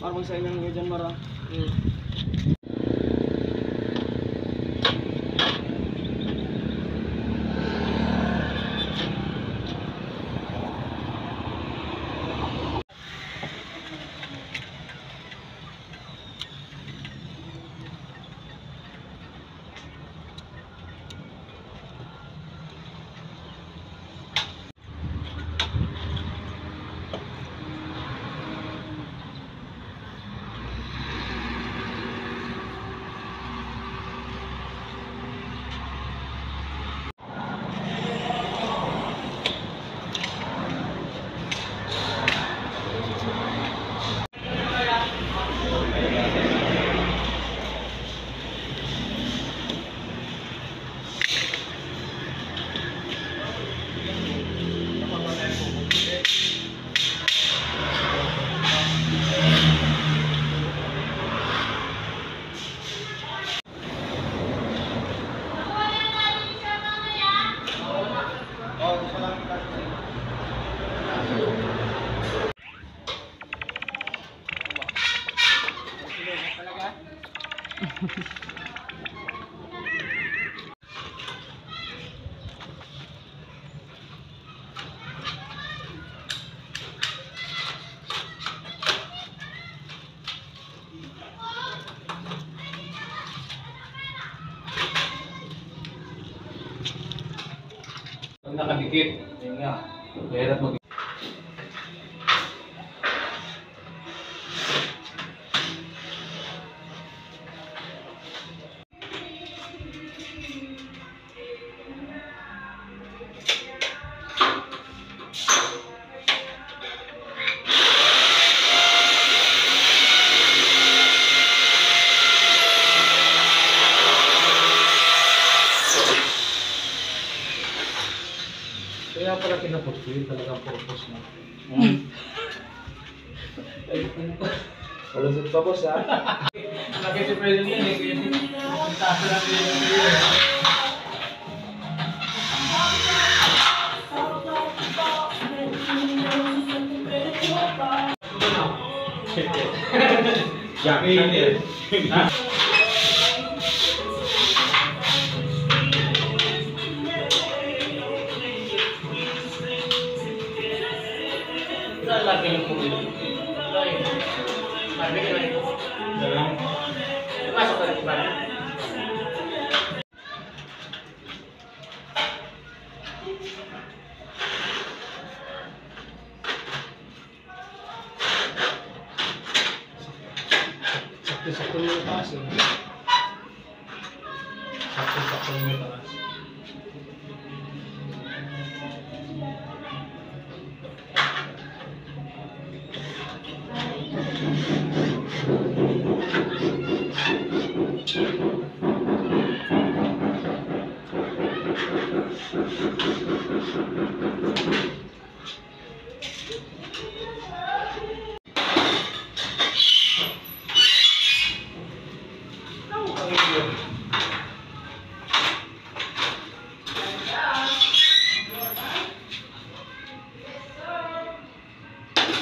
carbon sa inyong dyan, Mara. Hmm. Nakadikit, yun nga, mahirap mag yun talagang purpose na. Palusot pa, boss, ha? Laki si President yan eh, kaya hindi. Taas lang din yung Jackie 他是小生命的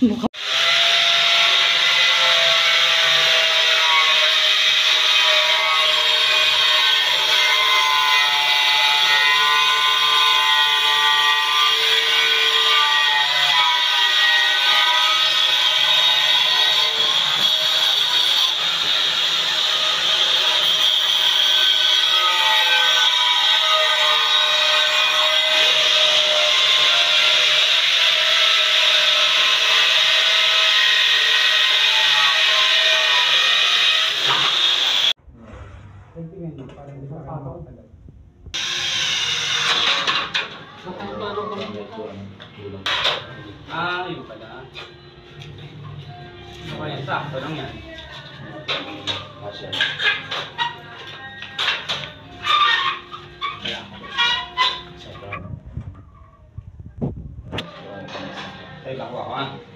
录 boss lang po nangyayala lang. Ah, yun pala. Ano kaya? Sakto lang yan. Masya. Ay, bako ako ah.